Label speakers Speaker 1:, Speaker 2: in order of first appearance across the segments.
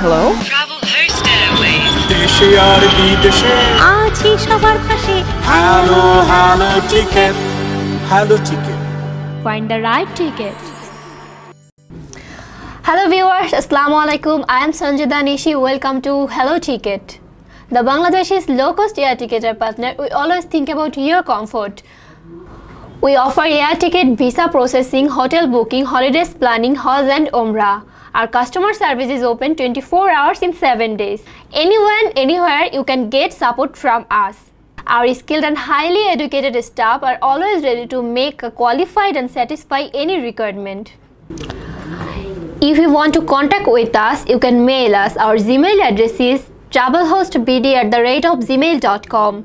Speaker 1: Hello
Speaker 2: দেশে আর বিদেশে
Speaker 3: আছি সবার পাশে
Speaker 2: hello hello ticket hello ticket
Speaker 3: find the right ticket
Speaker 4: hello viewers আসসালামু আলাইকুম I am Sanjida Nishi welcome to hello ticket the Bangladesh is low cost air ticketer partner we always think about your comfort We offer air ticket, visa processing, hotel booking, holidays planning, Hajj and Umrah. Our customer service is open 24 hours in 7 days. Anyone, anywhere, you can get support from us. Our skilled and highly educated staff are always ready to make a qualified and satisfy any requirement. If you want to contact with us, you can mail us. Our Gmail address is travelhostbd at the rate of gmail.com.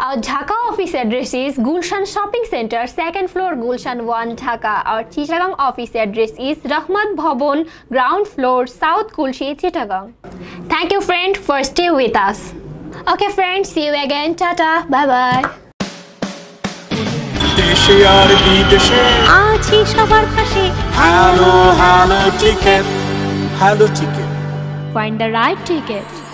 Speaker 4: Our Dhaka office address is Gulshan Shopping Center, second floor, Gulshan 1, Dhaka. Our Chittagong office address is Rahmat Bhavan, ground floor, South Kulshi, Chittagong. Thank you, friend, for staying with us. Okay, friends, see you again. Tata. Bye bye.
Speaker 2: দেশে আর বিদেশে
Speaker 3: আছি সবার পাশে
Speaker 2: hello hello ticket hello ticket
Speaker 3: Find the right ticket.